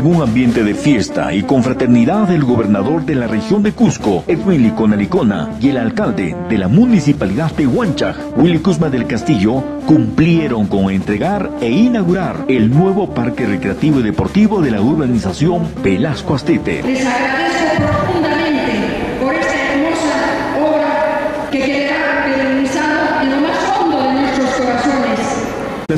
en un ambiente de fiesta y confraternidad del gobernador de la región de Cusco, Edwin Licona y el alcalde de la municipalidad de Huanchaj, Willy Cusma del Castillo, cumplieron con entregar e inaugurar el nuevo parque recreativo y deportivo de la urbanización Velasco Astete. Les agradezco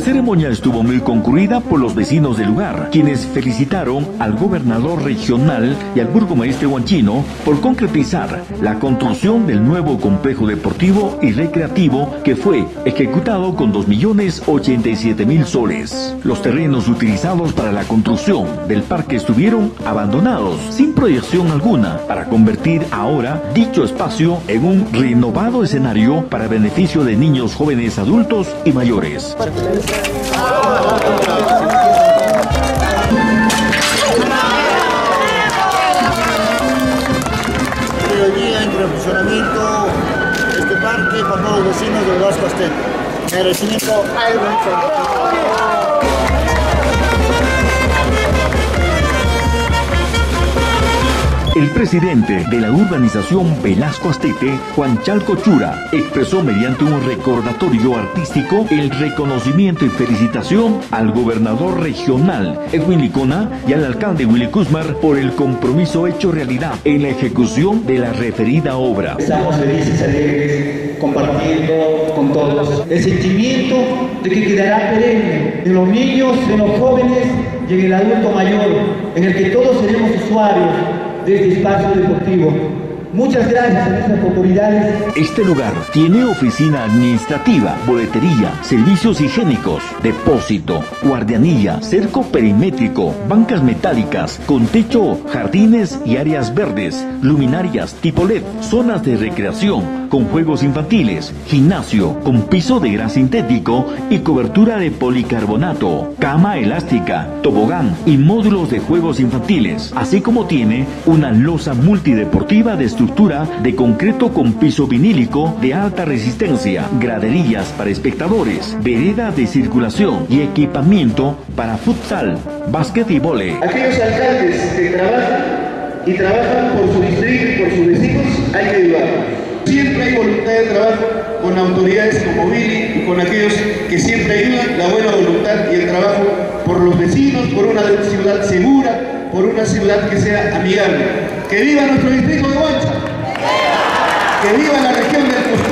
ceremonia estuvo muy concurrida por los vecinos del lugar, quienes felicitaron al gobernador regional y al burgomaestre huanchino por concretizar la construcción del nuevo complejo deportivo y recreativo que fue ejecutado con 2.087.000 soles. Los terrenos utilizados para la construcción del parque estuvieron abandonados, sin proyección alguna, para convertir ahora dicho espacio en un renovado escenario para beneficio de niños, jóvenes, adultos y mayores. Hoy día en funcionamiento este parque con todos los vecinos de Velasco Azteca. Merecimiento El presidente de la urbanización Velasco Astete, Juan Chalco Chura, expresó mediante un recordatorio artístico el reconocimiento y felicitación al gobernador regional Edwin Licona y al alcalde Willy Kuzmar por el compromiso hecho realidad en la ejecución de la referida obra. Estamos felices, alegres, compartiendo con todos el sentimiento de que quedará perenne en los niños, en los jóvenes y en el adulto mayor, en el que todos seremos usuarios de este espacio deportivo. Muchas gracias a nuestras autoridades. Este lugar tiene oficina administrativa, boletería, servicios higiénicos, depósito, guardianilla, cerco perimétrico, bancas metálicas, con techo, jardines y áreas verdes, luminarias tipo LED, zonas de recreación, con juegos infantiles, gimnasio con piso de gras sintético y cobertura de policarbonato, cama elástica, tobogán y módulos de juegos infantiles, así como tiene una losa multideportiva de estructura de concreto con piso vinílico de alta resistencia, graderillas para espectadores, vereda de circulación y equipamiento para futsal, básquet y vole. Aquellos alcaldes que trabajan y trabajan por su distrito y por sus vecinos, hay que ayudarlos. Hay voluntad de trabajo con autoridades como Billy y con aquellos que siempre ayudan la buena voluntad y el trabajo por los vecinos, por una ciudad segura, por una ciudad que sea amigable. ¡Que viva nuestro distrito de Huancha! ¡Que viva la región del Cusco!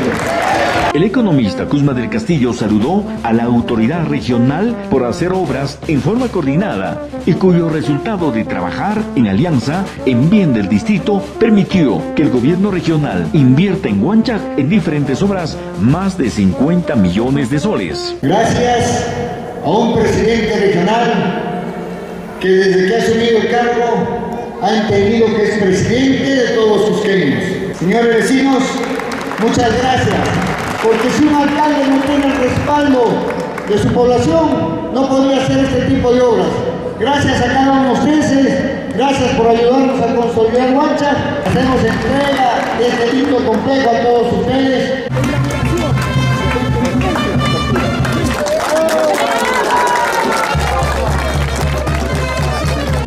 El economista Cusma del Castillo saludó a la autoridad regional por hacer obras en forma coordinada y cuyo resultado de trabajar en alianza en bien del distrito permitió que el gobierno regional invierta en Huanchac en diferentes obras más de 50 millones de soles. Gracias a un presidente regional que desde que ha asumido el cargo ha entendido que es presidente de todos sus queridos. Señores vecinos, muchas gracias porque si un alcalde no tiene el respaldo de su población, no podría hacer este tipo de obras. Gracias a cada uno de ustedes, gracias por ayudarnos a consolidar Huancha. Hacemos entrega de este lindo complejo a todos ustedes.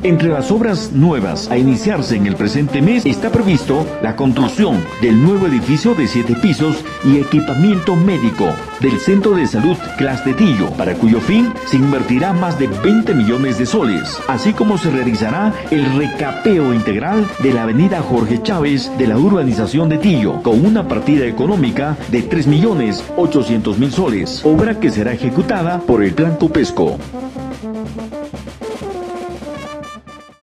Entre las obras nuevas a iniciarse en el presente mes está previsto la construcción del nuevo edificio de siete pisos y equipamiento médico del Centro de Salud Clastetillo, para cuyo fin se invertirá más de 20 millones de soles, así como se realizará el recapeo integral de la avenida Jorge Chávez de la urbanización de Tillo, con una partida económica de 3 millones 800 mil soles, obra que será ejecutada por el Plan Copesco.